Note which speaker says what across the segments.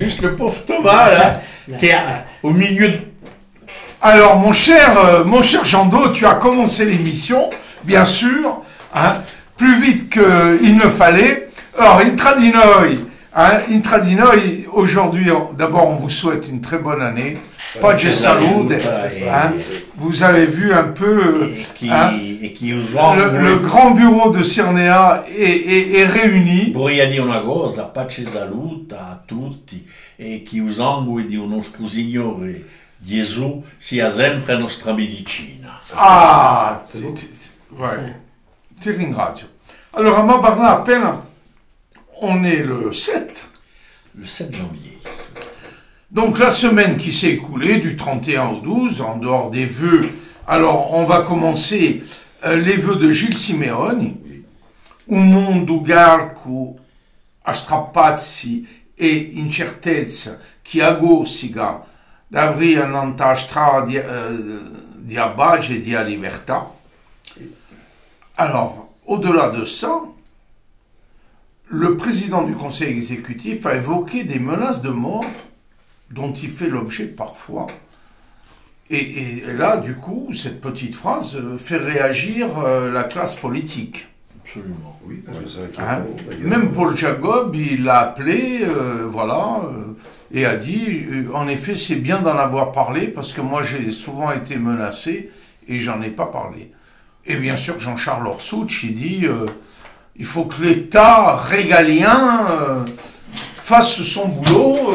Speaker 1: Juste le pauvre Thomas, là, qui est au milieu de...
Speaker 2: Alors, mon cher, euh, mon cher Jando, tu as commencé l'émission, bien sûr, hein, plus vite qu'il ne fallait. Alors, Intradinoy, hein, Intradinoy, aujourd'hui, d'abord, on vous souhaite une très bonne année. Pas de salud. Hein, vous avez vu un peu.
Speaker 1: Qui,
Speaker 2: hein,
Speaker 1: et qui
Speaker 2: le, le grand bureau de Cernea est, est, est réuni.
Speaker 1: Vorrei dire una cosa, pace salute a tutti e che usangue di nostro Signore Gesù sia sempre nostra medicina.
Speaker 2: Ah, ti, ti, ouais. ti ringrazio. Allora, ma parla appena, on est le 7.
Speaker 1: Le 7 janvier.
Speaker 2: Donc la semaine qui s'est écoulée, du 31 au 12, en dehors des vœux, alors on va commencer euh, les vœux de Gilles Simeoni. Un mondo garco a strapazzi e incertezza che agorsiga d'avrì un'anta strada di, euh, di abage et di libertà. Alors, au-delà de ça, le président du conseil exécutif a évoqué des menaces de mort dont il fait l'objet parfois. Et, et- et là, du coup, cette petite phrase euh, fait réagir euh, la classe politique.
Speaker 1: Absolument.
Speaker 3: Oui, parce que c'est
Speaker 2: hein. Même Paul Jacob, il l'a appelé, euh, voilà, euh, et a dit, euh, en effet, c'est bien d'en avoir parlé, parce que moi, j'ai souvent été menacé, et j'en ai pas parlé. Et bien sûr, Jean-Charles Orsouch, il dit, il faut que l'État régalien fasse son boulot,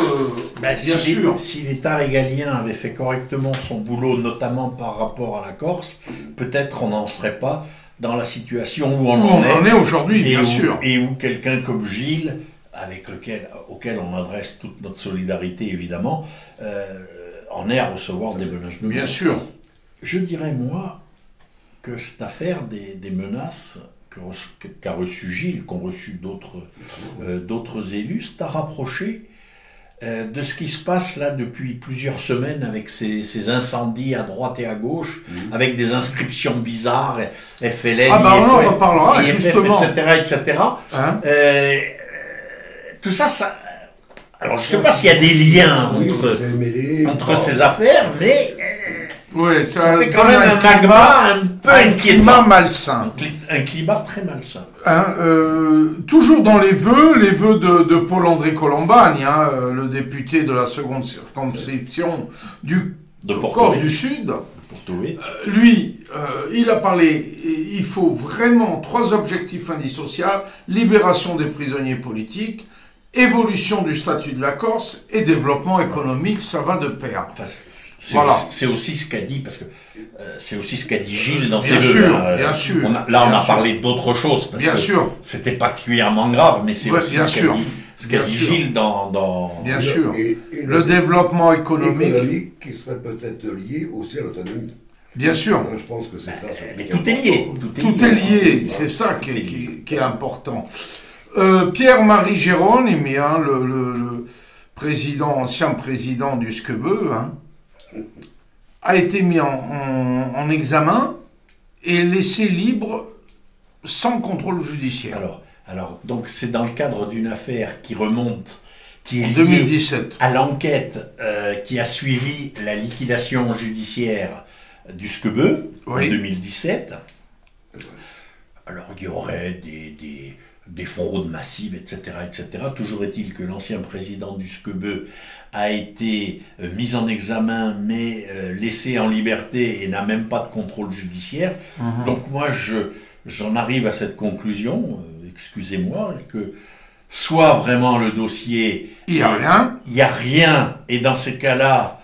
Speaker 1: Ben,
Speaker 2: bien
Speaker 1: si,
Speaker 2: sûr.
Speaker 1: si l'État régalien avait fait correctement son boulot, notamment par rapport à la Corse, peut-être on n'en serait pas dans la situation où on,
Speaker 2: Où
Speaker 1: en
Speaker 2: on
Speaker 1: est.
Speaker 2: en est aujourd'hui, bien
Speaker 1: où,
Speaker 2: sûr.
Speaker 1: Et où quelqu'un comme Gilles, avec lequel, auquel on adresse toute notre solidarité évidemment, euh, en est à recevoir des menaces
Speaker 2: Bien sûr.
Speaker 1: Je dirais, moi, que cette affaire des, des menaces qu'a reçu Gilles, qu'ont reçu d'autres euh, d'autres élus, c'est à rapprocher euh, de ce qui se passe là depuis plusieurs semaines avec ces, ces incendies à droite et à gauche, avec des inscriptions bizarres, FLN,
Speaker 2: Ah bah on en
Speaker 1: IFF,
Speaker 2: justement.
Speaker 1: etc., etc.
Speaker 2: Hein
Speaker 1: Euh, tout ça, ça... Alors, je ne sais pas s'il y a des liens
Speaker 3: Oui,
Speaker 1: entre,
Speaker 3: mêlé.
Speaker 1: entre ces affaires, mais
Speaker 2: Oui,
Speaker 1: ça fait quand même un
Speaker 2: climat-
Speaker 1: magma un peu
Speaker 2: un climat malsain.
Speaker 1: Un, cli- un climat très malsain.
Speaker 2: Hein, euh, toujours dans les vœux, les vœux de, de Paul-André Colombagne, hein, euh, le député de la seconde circonscription du
Speaker 1: De
Speaker 2: Corse du Sud,
Speaker 1: Vecchio.
Speaker 2: lui, euh, il a parlé, il faut vraiment trois objectifs indissociables, libération des prisonniers politiques, évolution du statut de la Corse et développement économique, ça va de pair.
Speaker 1: C'est-
Speaker 2: Voilà.
Speaker 1: aussi, c'est aussi ce qu'a dit, parce que euh, c'est aussi ce qu'a dit Gilles dans
Speaker 2: Bien
Speaker 1: ses
Speaker 2: sûr,
Speaker 1: vœux. hein.
Speaker 2: bien sûr,
Speaker 1: On a- là, on
Speaker 2: bien
Speaker 1: a
Speaker 2: sûr.
Speaker 1: parlé d'autre chose, parce
Speaker 2: Bien
Speaker 1: que
Speaker 2: sûr,
Speaker 1: c'était particulièrement grave, mais c'est
Speaker 2: Ouais,
Speaker 1: aussi
Speaker 2: bien
Speaker 1: ce qu'a dit, ce qu'a dit
Speaker 2: sûr.
Speaker 1: Gilles dans... dans...
Speaker 2: bien
Speaker 3: Et-
Speaker 2: sûr.
Speaker 3: et- et
Speaker 2: Le développement économique,
Speaker 3: économique qui serait peut-être lié aussi à l'autonomie.
Speaker 2: bien sûr.
Speaker 3: Moi, je pense que c'est ça.
Speaker 1: Euh, Mais tout est lié. Tout est
Speaker 2: Tout est lié,
Speaker 1: Tout
Speaker 2: c'est ça qui est, qui-
Speaker 1: lié.
Speaker 2: qui est important. Euh, Pierre-Marie Gérôme, hein, le, le- le président, ancien président du SCBE, hein, a été mis en, en- en examen et laissé libre sans contrôle judiciaire.
Speaker 1: Alors, alors, donc c'est dans le cadre d'une affaire qui remonte, qui est liée
Speaker 2: 2017.
Speaker 1: à l'enquête euh, qui a suivi la liquidation judiciaire du
Speaker 2: Oui.
Speaker 1: en 2017. Alors, il y aurait des, des, des fraudes massives, etc., etc. Toujours est-il que l'ancien président du SCBE a été euh, mis en examen, mais euh, laissé en liberté et n'a même pas de contrôle judiciaire.
Speaker 2: Mhm.
Speaker 1: Donc moi, je, j'en arrive à cette conclusion, euh, excusez-moi, que soit vraiment le dossier
Speaker 2: Il n'y a rien.
Speaker 1: il n'y a rien, et dans ces cas-là,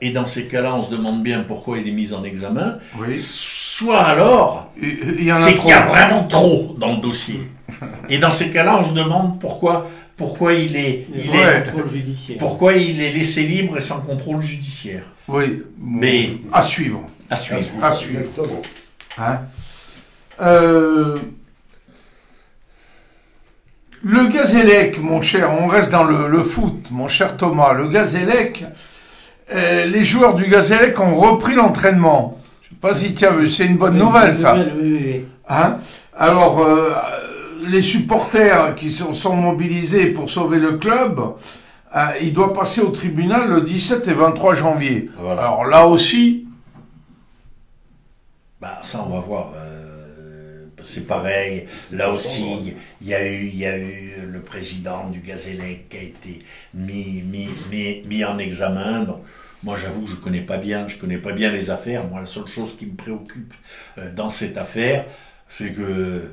Speaker 1: et dans ces cas-là, on se demande bien pourquoi il est mis en examen.
Speaker 2: Oui.
Speaker 1: Soit alors,
Speaker 2: Il il y en a
Speaker 1: c'est
Speaker 2: trop.
Speaker 1: qu'il y a vraiment trop dans le dossier. Et dans ces cas-là, on se demande pourquoi, pourquoi il est, il
Speaker 2: Ouais.
Speaker 1: est,
Speaker 4: contrôle judiciaire.
Speaker 1: pourquoi il est laissé libre et sans contrôle judiciaire.
Speaker 2: Oui.
Speaker 1: Mais-
Speaker 2: À suivre.
Speaker 1: À suivre.
Speaker 2: À suivre.
Speaker 3: Exactement.
Speaker 2: Hein Euh, le Gazélec, mon cher, on reste dans le, le foot, mon cher Thomas. Le Gazélec, euh, les joueurs du Gazélec ont repris l'entraînement. Je sais pas si tu as vu, c'est une bonne nouvelle ça.
Speaker 4: Oui, oui, oui.
Speaker 2: Hein Alors, euh, les supporters qui sont, sont mobilisés pour sauver le club euh, il doit passer au tribunal le 17 et 23 janvier.
Speaker 1: Voilà.
Speaker 2: Alors là aussi,
Speaker 1: Bah, ça, on va voir. Euh, c'est pareil. Là aussi, il y a eu, il y a eu le président du Gazélec qui a été mis, mis, mis, mis en examen. Donc, moi, j'avoue que je connais pas bien, je connais pas bien les affaires. Moi, la seule chose qui me préoccupe euh, dans cette affaire, c'est que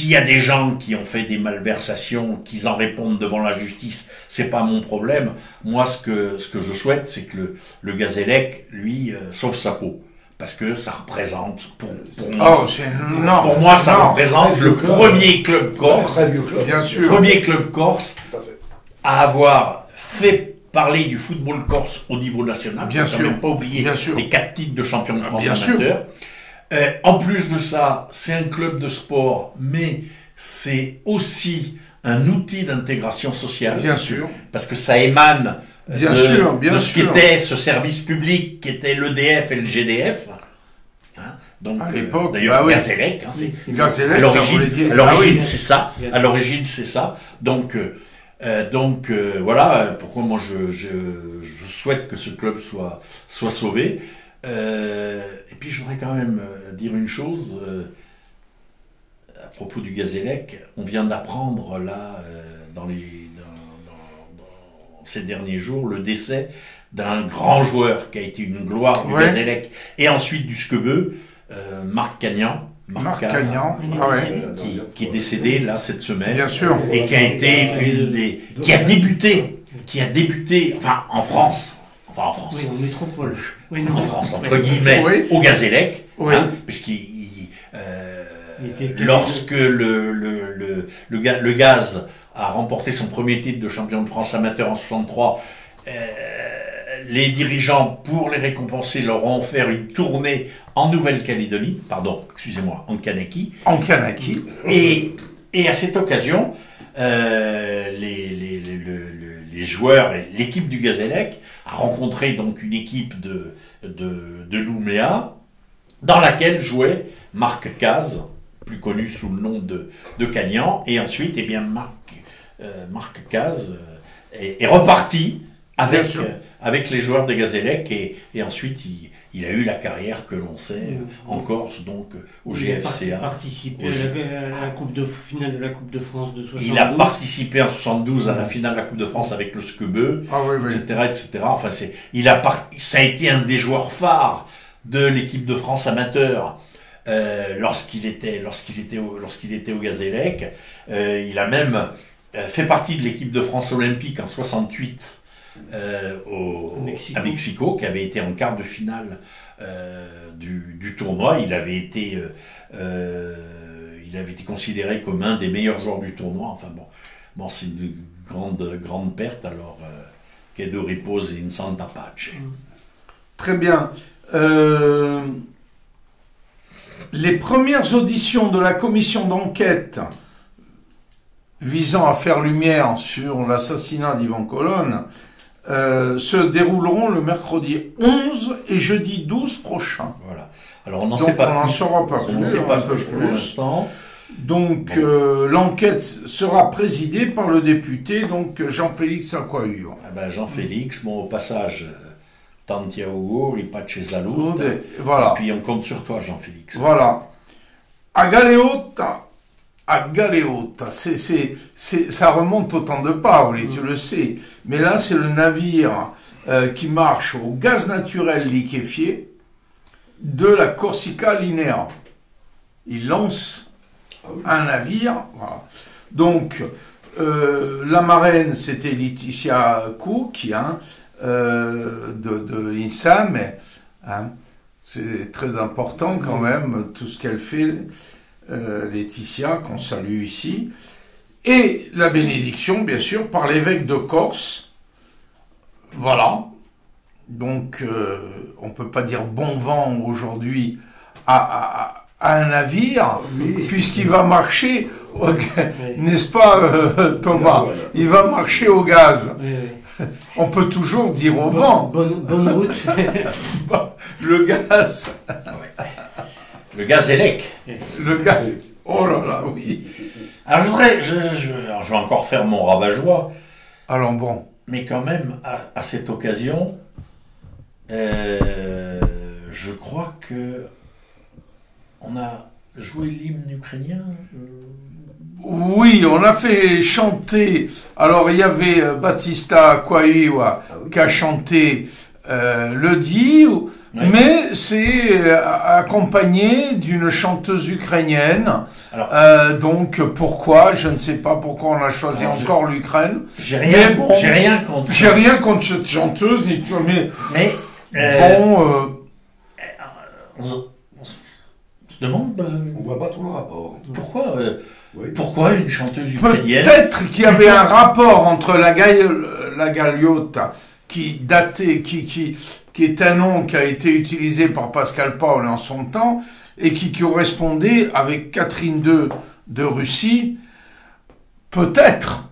Speaker 1: s'il y a des gens qui ont fait des malversations, qu'ils en répondent devant la justice, c'est pas mon problème. Moi, ce que, ce que je souhaite, c'est que le, le Gazélec, lui, euh, sauve sa peau. Parce que ça représente, pour, pour moi,
Speaker 2: oh, c'est non,
Speaker 1: pour moi, ça
Speaker 2: non,
Speaker 1: représente le
Speaker 3: club.
Speaker 1: premier club corse,
Speaker 3: club.
Speaker 2: bien sûr.
Speaker 1: premier club corse
Speaker 3: à
Speaker 1: avoir fait parler du football corse au niveau national.
Speaker 2: Bien sûr.
Speaker 1: même pas oublier
Speaker 2: Bien sûr.
Speaker 1: les quatre titres de champion de France
Speaker 2: Bien sûr.
Speaker 1: Euh, en plus de ça, c'est un club de sport, mais c'est aussi un outil d'intégration sociale.
Speaker 2: Bien sûr.
Speaker 1: Parce que ça émane euh,
Speaker 2: Bien
Speaker 1: de,
Speaker 2: sûr, bien
Speaker 1: de ce
Speaker 2: sûr.
Speaker 1: qu'était ce service public, qui était l'EDF et le GDF. Hein, donc,
Speaker 2: À
Speaker 1: euh,
Speaker 2: l'époque,
Speaker 1: d'ailleurs,
Speaker 2: bah oui.
Speaker 1: Gazélec, hein, c'est
Speaker 2: Gazélec,
Speaker 1: à l'origine, à l'origine,
Speaker 2: Ah oui.
Speaker 1: c'est ça. À l'origine, c'est ça. Donc, euh, donc euh, voilà pourquoi moi je, je, je souhaite que ce club soit, soit sauvé. Euh, et puis je voudrais quand même euh, dire une chose euh, à propos du Gazélec. On vient d'apprendre là euh, dans les dans, dans- dans ces derniers jours le décès d'un grand joueur qui a été une gloire du
Speaker 2: Ouais.
Speaker 1: Gazélec et ensuite du Skebeu, Marc Cagnan.
Speaker 2: Marc Cagnan, ah ouais.
Speaker 1: qui, qui est décédé là cette semaine
Speaker 2: bien sûr.
Speaker 1: et qui a été une des qui a débuté qui a débuté enfin en France en France
Speaker 4: Oui, en métropole. Oui, non.
Speaker 1: en France entre
Speaker 4: Oui.
Speaker 1: guillemets
Speaker 2: Oui.
Speaker 1: au Gazélec
Speaker 2: Oui.
Speaker 1: hein, puisqu'il euh, lorsque le le, le, le, ga- le gaz a remporté son premier titre de champion de France amateur en 63 euh, les dirigeants, pour les récompenser, leur ont offert une tournée en Nouvelle-Calédonie, pardon, excusez-moi, en Kanaki,
Speaker 2: En Kanaki.
Speaker 1: et, et à cette occasion, euh, les, les, les, le- le- les joueurs et l'équipe du Gazélec a rencontré donc une équipe de, de, de Nouméa dans laquelle jouait Marc Caz, plus connu sous le nom de, de Cagnan, et ensuite, eh bien, Marc, euh, Marc Caz euh, est, est reparti avec, avec les joueurs des Gazélec, et, et ensuite il, il a eu la carrière que l'on sait euh, en Corse, donc euh, au
Speaker 4: Il a par-
Speaker 1: GFCA.
Speaker 4: participé
Speaker 1: Au
Speaker 4: à la, à la coupe de finale de la Coupe de France de 72.
Speaker 1: Il a participé en 72 à la finale de la Coupe de France avec le Skebeu,
Speaker 2: Ah oui, oui.
Speaker 1: etc., etc. Enfin, c'est, il a par- ça a été un des joueurs phares de l'équipe de France amateur euh, lorsqu'il était, lorsqu'il était, au, lorsqu'il était au Gazélec. Euh, il a même euh, fait partie de l'équipe de France olympique en 68 euh, au,
Speaker 4: Mexico.
Speaker 1: à Mexico, qui avait été en quart de finale euh, du, du tournoi. Il avait été, euh, il avait été considéré comme un des meilleurs joueurs du tournoi. Enfin bon, bon c'est une grande, grande perte. Alors, que de repose in santa pace.
Speaker 2: Très bien. Les premières auditions de la commission d'enquête visant à faire lumière sur l'assassinat d'Ivan Colonne euh, se dérouleront le mercredi 11 et jeudi 12 prochain.
Speaker 1: Voilà. Alors on n'en sait pas
Speaker 2: on
Speaker 1: plus.
Speaker 2: saura pas
Speaker 1: On n'en
Speaker 2: plus,
Speaker 1: sait pas plus pour
Speaker 2: plus.
Speaker 1: l'instant.
Speaker 2: Donc
Speaker 1: Bon.
Speaker 2: euh, l'enquête sera présidée par le député donc Jean-Félix Aquayur.
Speaker 1: Ah ben, Jean-Félix, bon, au passage, tanti auguri, ripace salute. Et
Speaker 2: Voilà.
Speaker 1: puis on compte sur toi, Jean-Félix.
Speaker 2: Voilà. À Galeota, à ça remonte au temps de Paoli, tu le sais. Mais là, c'est le navire euh, qui marche au gaz naturel liquéfié de la Corsica Linea. Il lance un navire. Voilà. Donc, euh, la marraine, c'était Laetitia Cook, hein, euh, de, de INSAM. Hein, c'est très important quand même, tout ce qu'elle fait, euh, Laetitia, qu'on salue ici. Et la bénédiction, bien sûr, par l'évêque de Corse. Voilà. Donc, euh, on ne peut pas dire bon vent aujourd'hui à, à- à un navire, puisqu'il va marcher, n'est-ce pas, euh, Thomas? Il va marcher au gaz. On peut toujours dire au vent.
Speaker 4: Bonne, bonne route.
Speaker 2: Le gaz.
Speaker 1: Le Gazélec.
Speaker 2: Le gaz. Oh là là, oui.
Speaker 1: Alors je voudrais, je, je- alors, je vais encore faire mon rabat-joie.
Speaker 2: Alors bon,
Speaker 1: Mais quand même, à, à cette occasion, euh, je crois que on a joué l'hymne ukrainien.
Speaker 2: oui, on a fait chanter. Alors il y avait euh, Battista Kwaiwa
Speaker 3: Ah oui.
Speaker 2: qui a chanté euh, le Mais c'est euh, accompagné d'une chanteuse ukrainienne.
Speaker 1: Alors,
Speaker 2: Euh, donc pourquoi? Je ne sais pas pourquoi on a choisi
Speaker 1: Alors, je-
Speaker 2: encore l'Ukraine.
Speaker 1: j'ai rien,
Speaker 2: mais bon,
Speaker 1: j'ai rien contre.
Speaker 2: J'ai rien contre cette chanteuse, mais
Speaker 1: Mais euh,
Speaker 2: bon, euh,
Speaker 1: on, se, demande euh,
Speaker 3: On voit pas trop le rapport.
Speaker 1: pourquoi, euh,
Speaker 3: Oui.
Speaker 1: pourquoi une chanteuse ukrainienne.
Speaker 2: peut-être qu'il y avait un rapport entre la, gaille- la Gagliotta, qui datait, qui, qui, qui est un nom qui a été utilisé par Pascal Paul en son temps, et qui correspondait avec Catherine II de Russie, peut-être.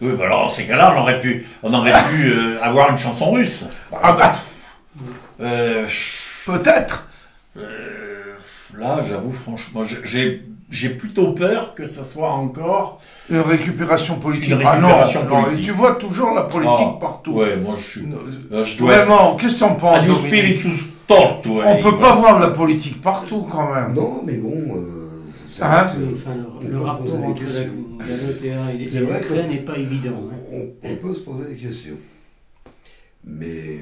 Speaker 1: Oui, bah alors, dans ces cas-là, on aurait pu, on aurait pu euh, avoir une chanson russe.
Speaker 2: Ah bah,
Speaker 1: Euh,
Speaker 2: peut-être.
Speaker 1: euh, là, j'avoue, franchement, j'ai- j'ai, plutôt peur que ça soit encore.
Speaker 2: Une récupération politique.
Speaker 1: Une
Speaker 2: ah non,
Speaker 1: récupération
Speaker 2: non,
Speaker 1: politique.
Speaker 2: tu vois toujours la politique
Speaker 1: Ah,
Speaker 2: partout.
Speaker 1: Ouais, moi, je suis.
Speaker 2: Non,
Speaker 1: euh, je dois être.
Speaker 2: Vraiment, qu'est-ce que tu en penses
Speaker 1: Adieu
Speaker 2: Dominique
Speaker 1: spiritus tortu.
Speaker 2: On peut pas voir la politique partout quand même.
Speaker 3: Non, mais bon, euh, c'est
Speaker 2: Ah,
Speaker 3: vrai que
Speaker 4: Oui, enfin,
Speaker 3: on
Speaker 4: le, rapport entre la, la Notea et l'Ukraine n'est pas évident. hein.
Speaker 3: on, on peut se poser des questions. Mais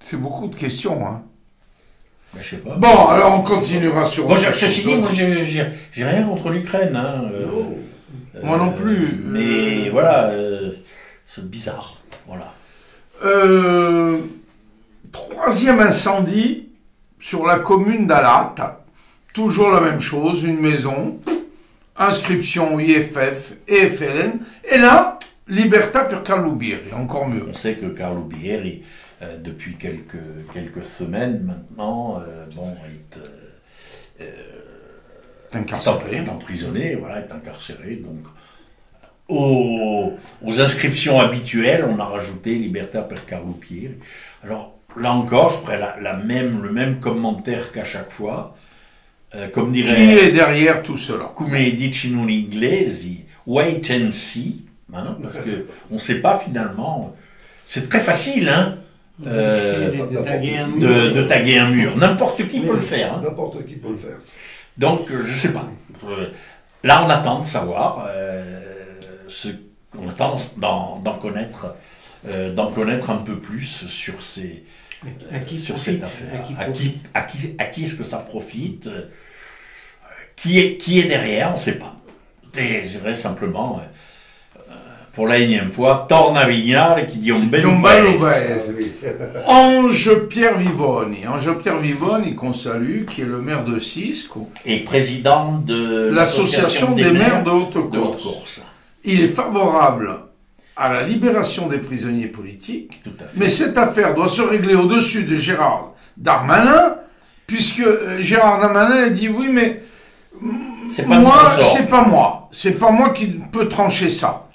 Speaker 2: C'est beaucoup de questions. Hein.
Speaker 1: Ben, je sais pas.
Speaker 2: Bon, alors on continuera sur.
Speaker 1: Bon, je- ceci dit, moi, j'ai, rien contre l'Ukraine. Hein, euh,
Speaker 3: non,
Speaker 2: Moi non plus.
Speaker 1: Mais
Speaker 2: Euh,
Speaker 1: voilà, euh, c'est bizarre. Voilà.
Speaker 2: Euh, troisième incendie sur la commune d'Alat. Toujours la même chose, une maison, inscription IFF et FLN. Et là, Libertà per Carlubieri, encore mieux.
Speaker 1: On sait que Carlo Bieri, euh, depuis quelques, quelques semaines maintenant, euh, bon, est, euh, est en-
Speaker 2: incarcéré.
Speaker 1: est emprisonné, voilà, est incarcéré. Donc, aux, aux inscriptions habituelles, on a rajouté Libertà per Carlo Pieri. Alors, là encore, je ferai la, la même, le même commentaire qu'à chaque fois. Euh, comme
Speaker 2: Qui
Speaker 1: dirait
Speaker 2: est derrière tout cela?
Speaker 1: Come dici in inglesi, wait and see, hein, parce que on ne sait pas finalement. C'est très facile, hein, euh,
Speaker 4: de, taguer un mur.
Speaker 1: de, de taguer un mur. N'importe qui peut le faire. hein.
Speaker 3: n'importe qui peut le faire.
Speaker 1: Donc, euh, je sais pas. Euh, Là, on attend de savoir euh, ce qu'on attend d'en connaître, euh, d'en connaître un peu plus sur ces,
Speaker 4: À qui
Speaker 1: sur
Speaker 4: profite,
Speaker 1: cette affaire.
Speaker 4: à qui
Speaker 1: À qui, à qui, qui est-ce que ça profite? Qui est, qui est derrière? On ne sait pas. Et je dirais simplement, pour la énième fois, Torna Vignale qui dit un bel
Speaker 3: oui.
Speaker 2: Ange Pierre Vivoni. Ange Pierre Vivoni, qu'on salue, qui est le maire de Cisco,
Speaker 1: et président de
Speaker 2: l'association des maires de Haute-Corse. Il est favorable à la libération des prisonniers politiques,
Speaker 1: Tout à fait.
Speaker 2: mais cette affaire doit se régler au-dessus de Gérard Darmanin, puisque euh, Gérard Darmanin a dit oui, mais
Speaker 1: c'est pas
Speaker 2: moi, c'est pas moi, c'est pas moi qui peux trancher ça.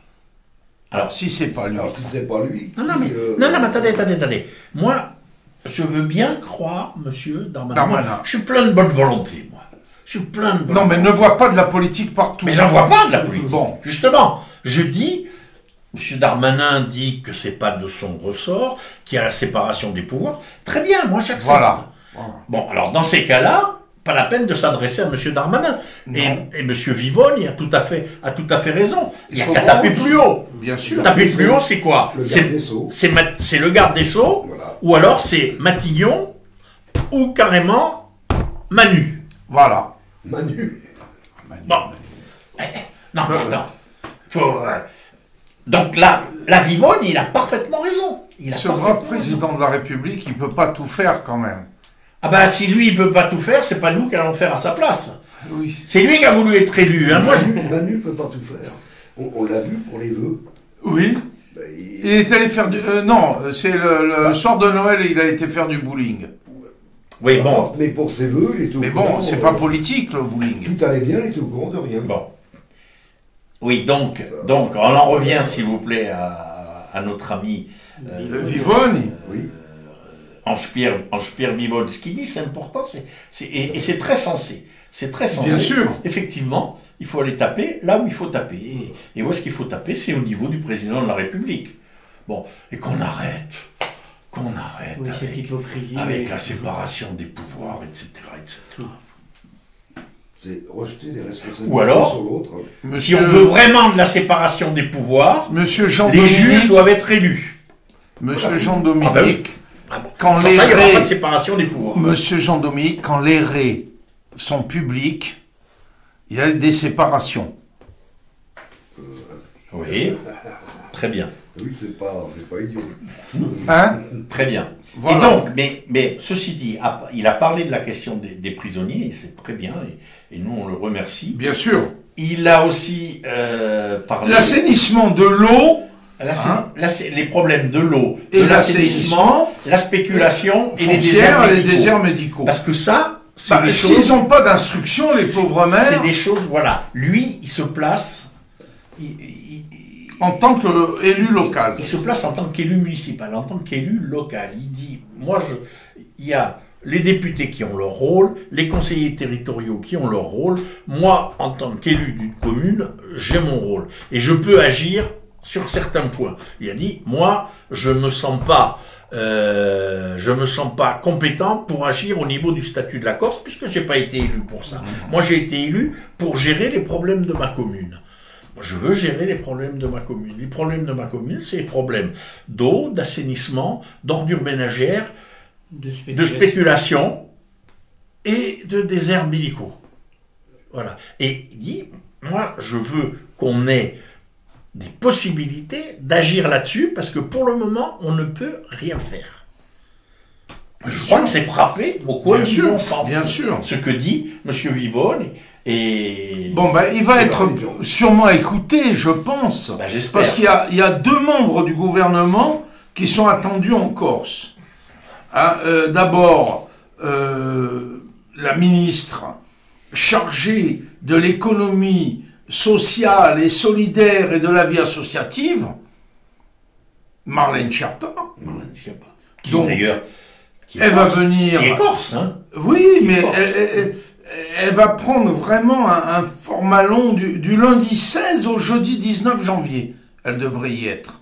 Speaker 1: Alors,
Speaker 2: si c'est pas lui,
Speaker 3: Alors si c'est pas lui.
Speaker 1: Non, non, mais,
Speaker 3: qui, euh,
Speaker 1: non, non, mais attendez, attendez, attendez. Moi, je veux bien croire, monsieur Darmanin.
Speaker 2: Darmanin.
Speaker 1: Moi, je suis plein de bonne volonté, moi. Je suis plein de bonne
Speaker 2: non mais ne vois pas de la politique partout.
Speaker 1: Mais j'en vois pas de la politique.
Speaker 2: Bon.
Speaker 1: Justement, je dis, monsieur Darmanin dit que c'est pas de son ressort, qu'il y a la séparation des pouvoirs. Très bien, moi j'accepte.
Speaker 2: Voilà. Voilà.
Speaker 1: Bon, alors dans ces cas-là, pas la peine de s'adresser à monsieur Darmanin. Et,
Speaker 2: Non.
Speaker 1: et monsieur Vivonne a tout à fait, a tout à fait raison. Il n'y a
Speaker 2: faut
Speaker 1: qu'à taper plus haut.
Speaker 2: Bien sûr.
Speaker 1: Taper plus haut, c'est quoi
Speaker 3: Le
Speaker 1: C'est
Speaker 3: garde des Sceaux.
Speaker 1: c'est Ma- c'est le garde des Sceaux,
Speaker 3: Voilà.
Speaker 1: ou alors c'est Matignon, ou carrément Manu.
Speaker 2: Voilà.
Speaker 3: Manu.
Speaker 1: Bon. Eh, eh, Non, mais attends. Faut, euh, Donc là, la Vivonne, il a parfaitement raison. Il a
Speaker 2: Ce
Speaker 1: parfaitement
Speaker 2: brave
Speaker 1: raison.
Speaker 2: président de la République, il peut pas tout faire quand même.
Speaker 1: Ah bah si lui il peut pas tout faire, c'est pas nous qui allons faire à sa place.
Speaker 2: Oui.
Speaker 1: C'est lui qui a voulu être élu. Hein. Moi, je...
Speaker 3: Manu, Manu peut pas tout faire. On, on l'a vu pour les vœux.
Speaker 2: Oui.
Speaker 3: Ben, il-
Speaker 2: Il est allé faire du... euh, non, c'est le, le soir de Noël, il a été faire du bowling.
Speaker 1: Oui, bon.
Speaker 3: Mais pour ses vœux, il était au
Speaker 2: Mais bon, c'est
Speaker 3: euh,
Speaker 2: pas politique le bowling.
Speaker 3: Tout allait bien, il était au courant de rien.
Speaker 1: Bon. Oui, donc, donc on en revient, s'il vous plaît, à, à notre ami
Speaker 2: Euh, Vivoni.
Speaker 3: Oui.
Speaker 1: Ange-Pierre Vivonne. Ce qu'il dit, c'est important, c'est, c'est- et, et c'est très sensé. C'est très sensé.
Speaker 2: Bien sûr.
Speaker 1: Effectivement, il faut aller taper là où il faut taper. Et, et où est-ce qu'il faut taper? C'est au niveau du président de la République. Bon, et qu'on arrête, qu'on arrête
Speaker 4: Oui, cette
Speaker 1: avec,
Speaker 4: hypocrisie.
Speaker 1: avec
Speaker 4: mais-
Speaker 1: la séparation des pouvoirs, etc. etc.
Speaker 3: C'est rejeter les responsabilités
Speaker 1: Ou alors,
Speaker 3: sur l'autre.
Speaker 1: Si on veut vraiment de la séparation des pouvoirs,
Speaker 2: Monsieur Jean
Speaker 1: les juges
Speaker 2: Dominique,
Speaker 1: doivent être élus.
Speaker 2: Monsieur Jean
Speaker 1: Ah bah oui. Ah bon.
Speaker 2: Quand
Speaker 1: Sans
Speaker 2: les
Speaker 1: ça, il n'y aura pas de séparation des pouvoirs.
Speaker 2: Monsieur Jean Dominique, quand les raies sont publics, il y a des séparations.
Speaker 1: Oui, très bien.
Speaker 3: Oui, c'est pas, c'est pas idiot.
Speaker 2: Hein
Speaker 1: Très bien.
Speaker 2: Voilà.
Speaker 1: Et donc, mais, mais ceci dit, il a parlé de la question des, des prisonniers, et c'est très bien, et, et nous on le remercie.
Speaker 2: Bien sûr.
Speaker 1: Il a aussi euh, parlé
Speaker 2: L'assainissement de l'eau Hein
Speaker 1: les problèmes de l'eau, de l'assainissement, la spéculation et les déserts
Speaker 2: les
Speaker 1: médicaux.
Speaker 2: déserts médicaux.
Speaker 1: Parce que ça, c'est
Speaker 2: Bah, S'ils n'ont pas d'instruction, les
Speaker 1: c'est-
Speaker 2: pauvres
Speaker 1: C'est
Speaker 2: mères,
Speaker 1: des choses, voilà. Lui, il se place. il- il- il-
Speaker 2: en tant qu'élu local.
Speaker 1: Il se place en tant qu'élu municipal, en tant qu'élu local. Il dit, moi, je, il y a les députés qui ont leur rôle, les conseillers territoriaux qui ont leur rôle. Moi, en tant qu'élu d'une commune, j'ai mon rôle. Et je peux agir sur certains points. Il a dit, moi, je me sens pas, euh, je me sens pas compétent pour agir au niveau du statut de la Corse, puisque j'ai pas été élu pour ça. Moi, j'ai été élu pour gérer les problèmes de ma commune. Moi, je veux gérer les problèmes de ma commune. Les problèmes de ma commune, c'est les problèmes d'eau, d'assainissement, d'ordures ménagères,
Speaker 4: de spéculation
Speaker 1: et de déserts médicaux. Voilà. Et il dit, moi, je veux qu'on ait des possibilités d'agir là-dessus, parce que pour le moment, on ne peut rien faire. Je crois que c'est frappé au coin
Speaker 2: Bien
Speaker 1: du
Speaker 2: sûr,
Speaker 1: bon sens.
Speaker 2: bien sûr.
Speaker 1: Ce que dit M. Vivonne et...
Speaker 2: Bon, ben, il va être sûrement écouté, je pense.
Speaker 1: Ben, j'espère.
Speaker 2: Parce qu'il y a, il y a deux membres du gouvernement qui sont attendus en Corse. Hein, euh, D'abord, euh, la ministre chargée de l'économie sociale et solidaire et de la vie associative, Marlène Schiappa.
Speaker 1: Marlène Schiappa, Qui d'ailleurs...
Speaker 2: Elle va
Speaker 1: corse,
Speaker 2: venir.
Speaker 1: Qui est corse, hein
Speaker 2: Oui, mais elle, elle- elle va prendre vraiment un, un format long du, du lundi 16 au jeudi 19 janvier. Elle devrait y être.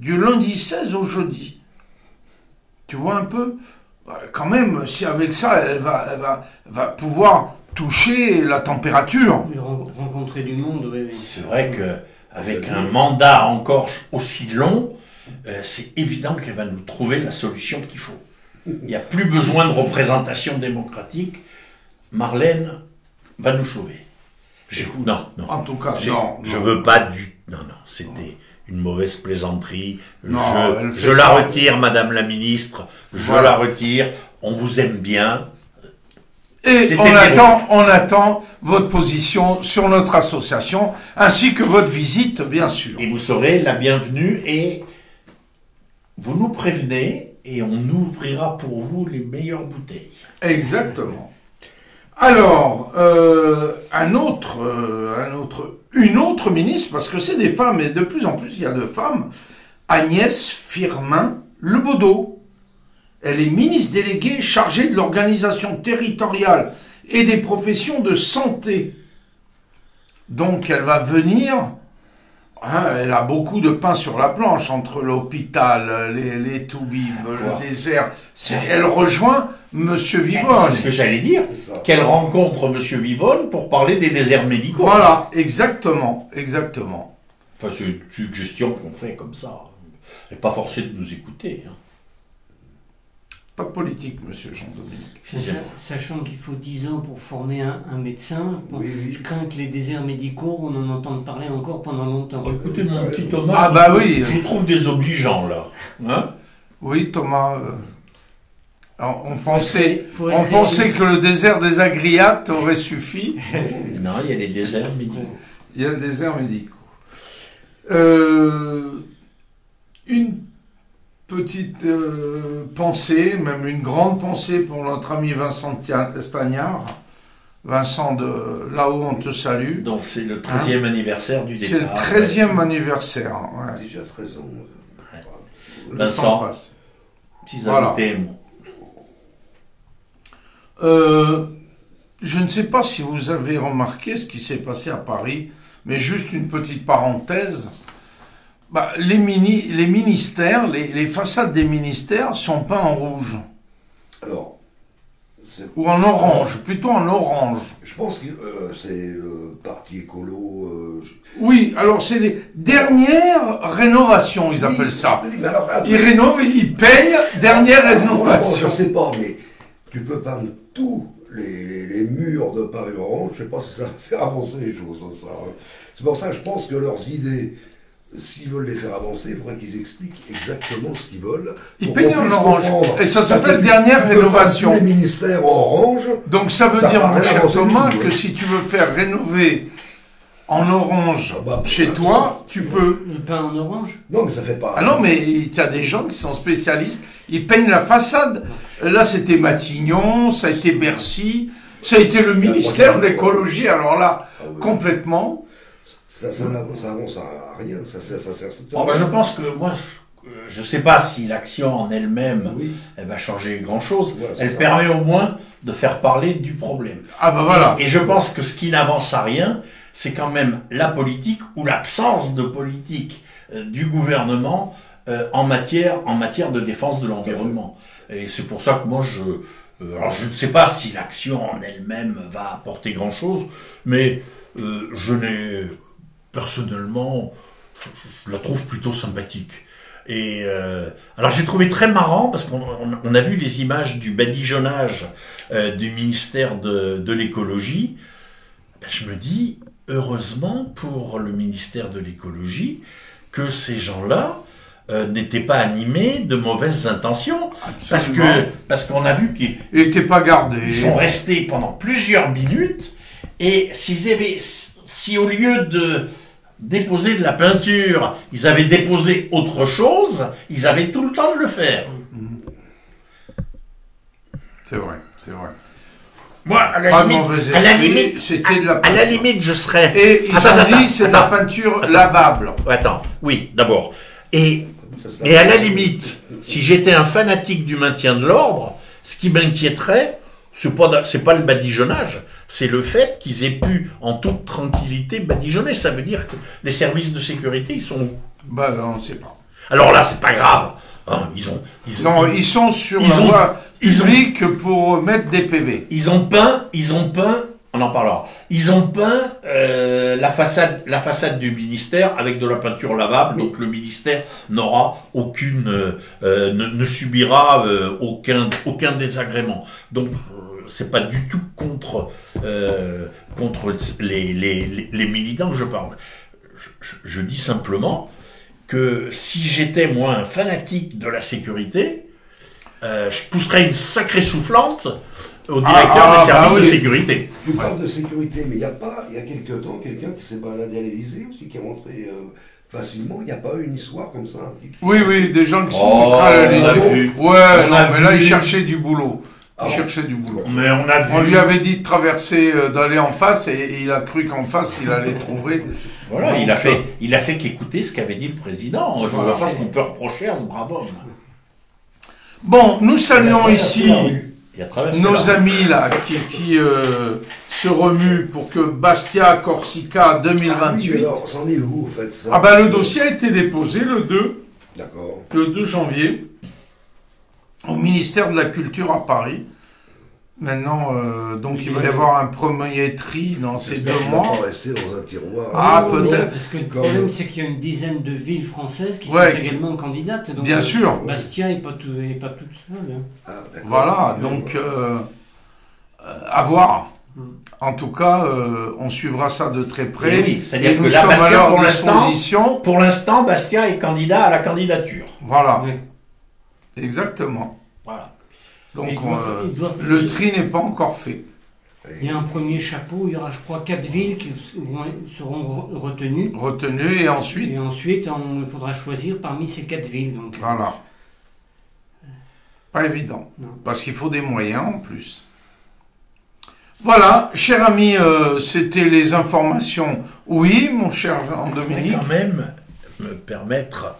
Speaker 2: Du lundi 16 au jeudi. Tu vois un peu? Bah, Quand même, si avec ça, elle va, elle va, elle va pouvoir toucher la température.
Speaker 4: Rencontrer du monde, oui. oui.
Speaker 1: C'est vrai que avec un mandat en Corse aussi long, euh, c'est évident qu'elle va nous trouver la solution qu'il faut. Il n'y a plus besoin de représentation démocratique. Marlène va nous sauver. Je- non, non.
Speaker 2: En tout cas,
Speaker 1: C'est-
Speaker 2: non.
Speaker 1: je
Speaker 2: non.
Speaker 1: veux pas du. Non, non, c'était une mauvaise plaisanterie.
Speaker 2: Non,
Speaker 1: je je la retire, Madame la Ministre. Je
Speaker 2: Voilà.
Speaker 1: la retire. On vous aime bien.
Speaker 2: Et on attend, on attend votre position sur notre association, ainsi que votre visite, bien sûr.
Speaker 1: Et vous serez la bienvenue et vous nous prévenez et on ouvrira pour vous les meilleures bouteilles.
Speaker 2: Exactement. Alors, euh, un autre, euh, un autre, une autre ministre, parce que c'est des femmes, et de plus en plus il y a de femmes, Agnès Firmin Lebaudot. Elle est ministre déléguée chargée de l'organisation territoriale et des professions de santé. Donc elle va venir, hein, elle a beaucoup de pain sur la planche entre l'hôpital, les, les toubibs, le désert. C'est- Elle rejoint Monsieur
Speaker 1: C'est
Speaker 2: Vivonne.
Speaker 1: ce que j'allais dire.
Speaker 3: C'est.
Speaker 1: Qu'elle rencontre Monsieur Vivonne pour parler des déserts médicaux.
Speaker 2: Voilà, exactement, exactement.
Speaker 1: Enfin, c'est une suggestion qu'on fait comme ça. Elle n'est pas forcée de nous écouter. hein.
Speaker 2: Pas de politique, Monsieur Jean-Dominique.
Speaker 4: Sachant qu'il faut 10 ans pour former un, un médecin,
Speaker 3: Oui, oui.
Speaker 4: je crains que les déserts médicaux, on en entende parler encore pendant longtemps.
Speaker 1: Oh, écoutez, mon petit Thomas,
Speaker 2: Ah
Speaker 1: je-
Speaker 2: bah oui.
Speaker 1: je vous trouve désobligeant là. Hein
Speaker 2: Oui, Thomas. euh, alors, on pensait, on que le désert des Agriates aurait suffi.
Speaker 1: non, il y a les déserts médicaux.
Speaker 2: Il y a des déserts médicaux. Euh, une petite euh, pensée, même une grande pensée pour notre ami Vincent Stagnard. Vincent, de là-haut, on te salue.
Speaker 1: Donc c'est le 13e anniversaire du
Speaker 2: Hein C'est le
Speaker 1: départ.
Speaker 2: 13e anniversaire. ouais.
Speaker 3: Déjà 13 ans.
Speaker 1: Ouais.
Speaker 2: Le
Speaker 1: Vincent.
Speaker 2: temps passe.
Speaker 1: Petits
Speaker 2: Voilà. Euh, je ne sais pas si vous avez remarqué ce qui s'est passé à Paris, mais juste une petite parenthèse. Bah, les, mini, les ministères, les, les façades des ministères sont peints en rouge.
Speaker 3: Alors,
Speaker 2: Ou en orange, plutôt en orange.
Speaker 3: je pense que euh, c'est le parti écolo. euh, je-
Speaker 2: Oui, alors c'est les dernières rénovations, ils appellent ça.
Speaker 3: mais alors,
Speaker 2: Ils rénovent, ils peignent, dernière rénovation.
Speaker 3: Je sais pas, mais tu peux peindre tous les, les- les murs de Paris orange. Je sais pas si ça va faire avancer les choses. ça, ça. C'est pour ça que je pense que leurs idées. S'ils veulent les faire avancer, il faudrait qu'ils expliquent exactement ce qu'ils veulent.
Speaker 2: Ils peignent en orange. Et ça s'appelle
Speaker 3: tu-
Speaker 2: dernière
Speaker 3: tu
Speaker 2: rénovation.
Speaker 3: les ministères en orange.
Speaker 2: Donc ça veut dire, mon cher Thomas, que
Speaker 3: hein.
Speaker 2: si tu veux faire rénover en orange
Speaker 3: Ah bah,
Speaker 2: chez
Speaker 3: bah,
Speaker 2: toi, tu peux.
Speaker 4: Pain en orange
Speaker 3: Non, mais ça fait pas.
Speaker 2: Ah non, mais il y a des gens qui sont spécialistes, ils peignent la façade. Là, c'était Matignon, ça a été Bercy, ça a été le ministère de l'écologie, alors là,
Speaker 3: Ah oui.
Speaker 2: complètement.
Speaker 3: Ça, ça, ça avance à rien. Ça, ça, ça sert
Speaker 1: Bon, bah, je pense que moi, je ne sais pas si l'action en elle-même,
Speaker 3: Oui.
Speaker 1: elle va changer grand-chose.
Speaker 3: Ouais,
Speaker 1: elle
Speaker 3: ça.
Speaker 1: permet au moins de faire parler du problème.
Speaker 2: Ah bah voilà.
Speaker 1: Et, et je pense que ce qui n'avance à rien, c'est quand même la politique ou l'absence de politique euh, du gouvernement euh, en matière en matière de défense de l'environnement. Et c'est pour ça que moi je euh, alors je ne sais pas si l'action en elle-même va apporter grand-chose, mais euh, je n'ai personnellement je, la trouve plutôt sympathique. Et euh, alors j'ai trouvé très marrant parce qu'on on- on a vu les images du badigeonnage euh, du ministère de, de l'écologie. Ben, je me dis heureusement pour le ministère de l'écologie que ces gens-là euh, n'étaient pas animés de mauvaises intentions parce que parce qu'on a vu qu'ils
Speaker 2: Il n'était pas gardé.
Speaker 1: ils sont restés pendant plusieurs minutes et s'ils avaient, si au lieu de déposer de la peinture, ils avaient déposé autre chose, ils avaient tout le temps de le faire.
Speaker 2: C'est vrai, c'est vrai.
Speaker 1: Moi, à la
Speaker 2: Pas
Speaker 1: limite,
Speaker 2: mauvais
Speaker 1: à la
Speaker 2: esprit,
Speaker 1: limite,
Speaker 2: c'était de la
Speaker 1: à, à la
Speaker 2: peinture.
Speaker 1: limite, je serais.
Speaker 2: Et ils
Speaker 1: Attends,
Speaker 2: ont
Speaker 1: attends,
Speaker 2: dit c'est de la
Speaker 1: attends.
Speaker 2: peinture
Speaker 1: Attends.
Speaker 2: lavable.
Speaker 1: Attends, oui, d'abord. Et Et à la limite, si j'étais un fanatique du maintien de l'ordre, ce qui m'inquiéterait, pas, c'est pas le badigeonnage, c'est le fait qu'ils aient pu, en toute tranquillité, badigeonner. Ça veut dire que les services de sécurité, ils sont où?
Speaker 2: Bah, on ne sait pas.
Speaker 1: Alors là, c'est pas grave. hein, ils ont, ils ont,
Speaker 2: Non, ils sont sur
Speaker 1: Ils
Speaker 2: la
Speaker 1: ont-
Speaker 2: voie
Speaker 1: ils ont-
Speaker 2: pour mettre des PV.
Speaker 1: ils ont peint, ils ont peint, on en parlera. Ils ont peint euh, la façade, la façade du ministère avec de la peinture lavable, donc le ministère n'aura aucune, euh, euh, ne, subira aucun, aucun désagrément. Donc c'est pas du tout contre, contre les, militants que je parle. Je, je- dis simplement que si j'étais moi un fanatique de la sécurité, je pousserais une sacrée soufflante au directeur
Speaker 2: Ah, ah,
Speaker 1: des services
Speaker 2: bah
Speaker 1: de sécurité.
Speaker 3: Tu parles de sécurité, mais il n'y a pas, il y a quelque temps, quelqu'un qui s'est baladé à l'Elysée aussi, qui est rentré euh, facilement. Il n'y a pas eu une histoire comme ça un petit peu
Speaker 2: Oui, oui, des gens qui sont
Speaker 1: Oh,
Speaker 2: rentrés à
Speaker 1: on a
Speaker 2: l'Élysée.
Speaker 1: vu.
Speaker 2: Ouais,
Speaker 1: On
Speaker 2: non, mais là,
Speaker 1: vu.
Speaker 2: il cherchait du boulot. Il
Speaker 3: Ah
Speaker 2: cherchait du boulot.
Speaker 1: Mais on a vu.
Speaker 2: On lui avait dit de traverser, euh, d'aller en face, et il a cru qu'en face, il allait trouver.
Speaker 1: Voilà,
Speaker 2: Donc,
Speaker 1: il a
Speaker 2: euh,
Speaker 1: fait, il a fait qu'écouter ce qu'avait dit le président. Je ne vois pas ce qu'on peut reprocher à ce brave homme.
Speaker 2: Bon, nous saluons ici
Speaker 1: a traversé
Speaker 2: nos
Speaker 1: la
Speaker 2: amis là qui, qui euh, se remuent pour que Bastia Corsica
Speaker 3: Ah oui,
Speaker 2: 2028.
Speaker 3: alors, est où, en fait, ça
Speaker 2: Ah ben le dossier a été déposé le 2,
Speaker 3: D'accord.
Speaker 2: le 2 janvier au ministère de la Culture à Paris. Maintenant, euh, donc il va y avoir un premier tri dans ces deux mois.
Speaker 3: pas rester dans un tiroir.
Speaker 2: Ah, peut-être.
Speaker 4: Parce que le
Speaker 3: Comme-
Speaker 4: problème, c'est qu'il y a une dizaine de villes françaises qui
Speaker 2: Ouais.
Speaker 4: sont également candidates. Donc,
Speaker 2: Bien
Speaker 4: euh,
Speaker 2: sûr.
Speaker 4: Bastia n'est pas, tout, est pas toute seule. hein.
Speaker 3: Ah.
Speaker 2: Voilà, donc euh, euh, à voir. En tout cas, euh, on suivra ça de très près.
Speaker 1: Et oui, c'est-à-dire que
Speaker 2: nous
Speaker 1: là, Bastia, pour l'instant-. Pour l'instant, Bastia est candidat à la candidature.
Speaker 2: Voilà, exactement.
Speaker 1: Voilà.
Speaker 2: Donc
Speaker 4: doivent-
Speaker 2: euh,
Speaker 4: doivent-
Speaker 2: le tri n'est pas encore fait.
Speaker 4: Il y a un premier chapeau, il y aura, je crois, quatre villes qui vont- seront re- retenues.
Speaker 2: Retenu et ensuite,
Speaker 4: Et ensuite, on- il faudra choisir parmi ces quatre villes. Donc, euh,
Speaker 2: voilà. Pas évident,
Speaker 4: Non.
Speaker 2: parce qu'il faut des moyens en plus. Voilà, cher ami, euh, c'était les informations. Oui, mon cher Jean-Dominique.
Speaker 1: quand même me permettre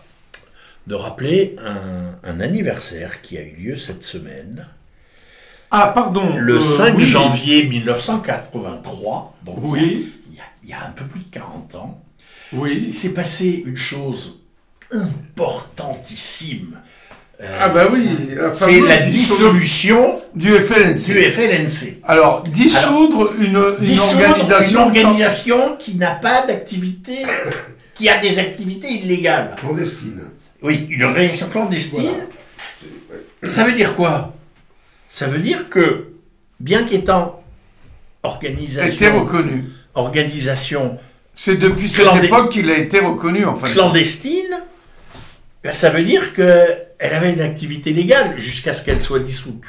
Speaker 1: de rappeler un, un anniversaire qui a eu lieu cette semaine.
Speaker 2: Ah, pardon.
Speaker 1: Le
Speaker 2: euh,
Speaker 1: 5
Speaker 2: oui.
Speaker 1: janvier 1983, donc il y a-
Speaker 2: Oui,
Speaker 1: il y, a, il y a un peu plus de 40 ans, il
Speaker 2: oui.
Speaker 1: s'est passé une chose importantissime. Euh,
Speaker 2: Ah bah oui,
Speaker 1: c'est la
Speaker 2: dissolution du FLNC.
Speaker 1: du FLNC.
Speaker 2: Alors, dissoudre une, une
Speaker 1: Dissoudre
Speaker 2: organisation.
Speaker 1: une organisation qui n'a pas d'activité, qui a des activités illégales.
Speaker 3: Clandestine.
Speaker 1: Oui, une organisation clandestine.
Speaker 3: Voilà.
Speaker 1: Ça veut dire quoi? Ça veut dire que, bien qu'étant organisation,
Speaker 2: reconnu.
Speaker 1: organisation
Speaker 2: C'est depuis cette époque qu'il a été reconnu, enfin.
Speaker 1: clandestine, ben, ça veut dire qu'elle avait une activité légale jusqu'à ce qu'elle soit dissoute.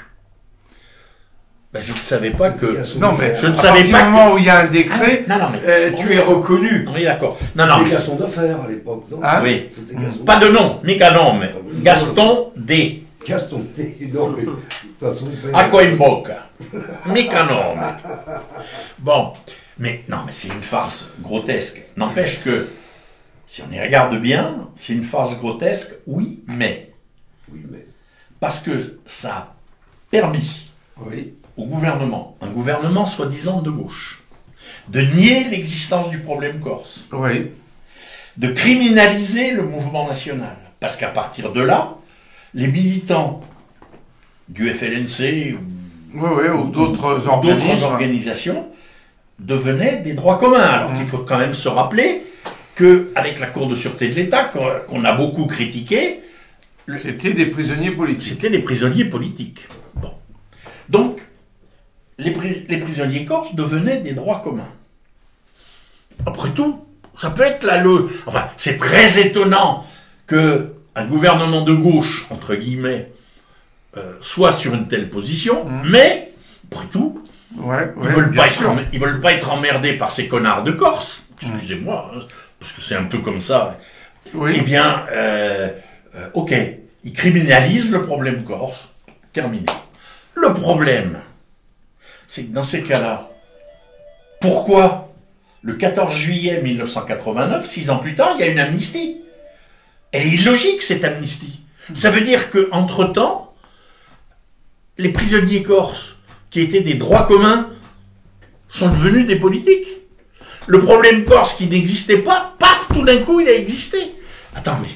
Speaker 1: Ben, je ne savais pas que.
Speaker 2: Non, mais
Speaker 1: Je ne
Speaker 2: à
Speaker 1: savais
Speaker 2: partir
Speaker 1: pas que-
Speaker 2: moment où il y a un décret,
Speaker 1: Ah, non, non, mais.
Speaker 2: euh, tu es reconnu.
Speaker 1: On est d'accord. Non, non,
Speaker 3: C'était Gaston d'affaires à l'époque, non
Speaker 2: Ah,
Speaker 1: oui.
Speaker 3: C'était Gaston.
Speaker 1: pas de nom, Mécanon, mais
Speaker 3: Ah.
Speaker 1: Gaston D.
Speaker 3: Gaston, non, mais de toute façon, père-
Speaker 1: A Coimboca. Mécanon. Bon, mais non, mais c'est une farce grotesque. N'empêche que, si on y regarde bien, c'est une farce grotesque, oui, mais.
Speaker 3: Oui, mais.
Speaker 1: Parce que ça a permis
Speaker 2: Oui.
Speaker 1: au gouvernement, un gouvernement soi-disant de gauche, de nier l'existence du problème corse,
Speaker 2: Oui.
Speaker 1: de criminaliser le mouvement national. Parce qu'à partir de là, les militants du FLNC ou
Speaker 2: Oui, oui, ou d'autres organismes.
Speaker 1: organisations devenaient des droits communs. Alors qu'il faut quand même se rappeler que avec la Cour de sûreté de l'État, qu'on qu'on a beaucoup critiqué,
Speaker 2: C'était des prisonniers politiques.
Speaker 1: c'était des prisonniers politiques. Donc, les, pris- les prisonniers corses devenaient des droits communs. Après tout, ça peut être la le. Enfin, c'est très étonnant que un gouvernement de gauche, entre guillemets, euh, soit sur une telle position, mais, après tout,
Speaker 2: Ouais,
Speaker 1: ils
Speaker 2: ouais,
Speaker 1: veulent pas être emmerdés- ils veulent pas être emmerdés par ces connards de Corse. Excusez-moi, hein, parce que c'est un peu comme ça.
Speaker 2: Oui.
Speaker 1: Eh bien, euh, euh, ok, ils criminalisent le problème corse. Terminé. Le problème, c'est que dans ces cas-là, pourquoi le 14 juillet 1989, six ans plus tard, il y a une amnistie? Elle est illogique cette amnistie. Ça veut dire que entre temps, les prisonniers corses, qui étaient des droits communs, sont devenus des politiques. Le problème corse qui n'existait pas, paf, tout d'un coup, il a existé. Attends, mais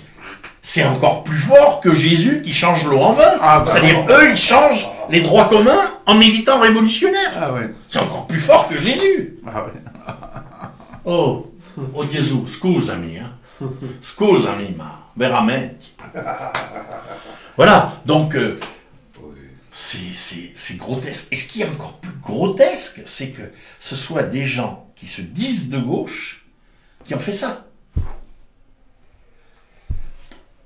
Speaker 1: c'est encore plus fort que Jésus qui change l'eau en vin.
Speaker 2: Ah, bah,
Speaker 1: C'est-à-dire,
Speaker 2: bon.
Speaker 1: eux, ils changent les droits communs en militants révolutionnaires.
Speaker 2: Ah ouais.
Speaker 1: C'est encore plus fort que Jésus.
Speaker 2: Ah ouais.
Speaker 1: Oh, oh Jésus, scusami, hein. Scusami, ma veramente. Voilà, donc euh, c'est- c'est c'est grotesque. Et ce qui est encore plus grotesque, c'est que ce soit des gens qui se disent de gauche qui ont fait ça.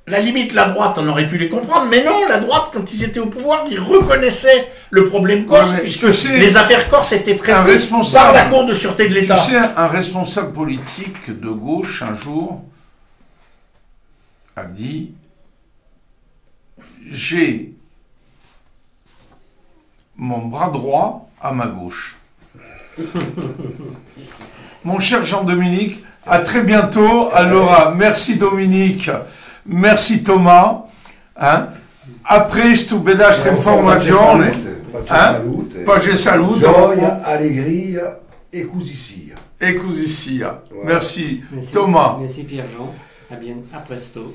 Speaker 1: La limite, la droite, on aurait pu les comprendre, mais non, la droite, quand ils étaient au pouvoir, ils reconnaissaient le problème corse,
Speaker 2: Ouais,
Speaker 1: puisque
Speaker 2: tu
Speaker 1: les affaires corse étaient traitées par la Cour de sûreté de
Speaker 2: Tu
Speaker 1: l'État.
Speaker 2: sais, un responsable politique de gauche, un jour, a dit J'ai mon bras droit à ma gauche. Mon cher Jean-Dominique, à très bientôt. Alors, merci Dominique, merci Thomas. Hein? Après, tu bedaste informazione. Hein?
Speaker 3: Salute.
Speaker 2: Page salute.
Speaker 3: Gioia, allegria e così sia.
Speaker 2: E così
Speaker 4: Merci,
Speaker 2: Thomas.
Speaker 4: Merci Pierre-Jean. À bien, à presto.